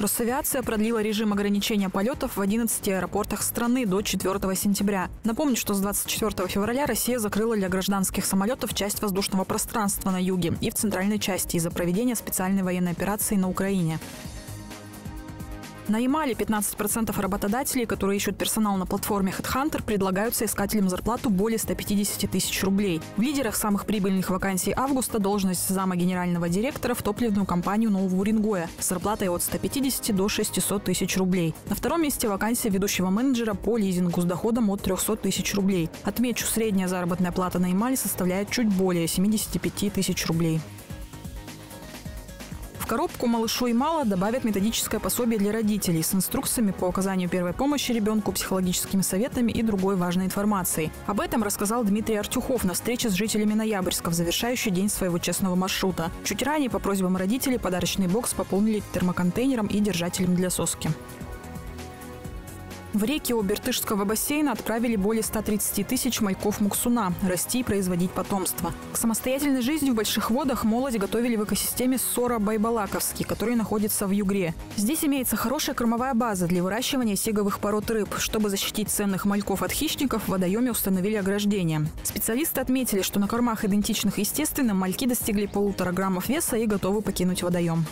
Росавиация продлила режим ограничения полетов в 11 аэропортах страны до 4 сентября. Напомню, что с 24 февраля Россия закрыла для гражданских самолетов часть воздушного пространства на юге и в центральной части из-за проведения специальной военной операции на Украине. На Ямале 15% работодателей, которые ищут персонал на платформе HeadHunter, предлагают соискателям зарплату более 150 тысяч рублей. В лидерах самых прибыльных вакансий августа должность зама генерального директора в топливную компанию Нового Уренгоя с зарплатой от 150 до 600 тысяч рублей. На втором месте вакансия ведущего менеджера по лизингу с доходом от 300 тысяч рублей. Отмечу, средняя заработная плата на Ямале составляет чуть более 75 тысяч рублей. В коробку малышу и мало добавят методическое пособие для родителей с инструкциями по оказанию первой помощи ребенку, психологическими советами и другой важной информацией. Об этом рассказал Дмитрий Артюхов на встрече с жителями Ноябрьска в завершающий день своего честного маршрута. Чуть ранее по просьбам родителей подарочный бокс пополнили термоконтейнером и держателем для соски. В реки Обертышского бассейна отправили более 130 тысяч мальков муксуна – расти и производить потомство. К самостоятельной жизни в больших водах молодь готовили в экосистеме Сора Байбалаковский, который находится в Югре. Здесь имеется хорошая кормовая база для выращивания сиговых пород рыб. Чтобы защитить ценных мальков от хищников, в водоеме установили ограждение. Специалисты отметили, что на кормах, идентичных естественным, мальки достигли полутора граммов веса и готовы покинуть водоем.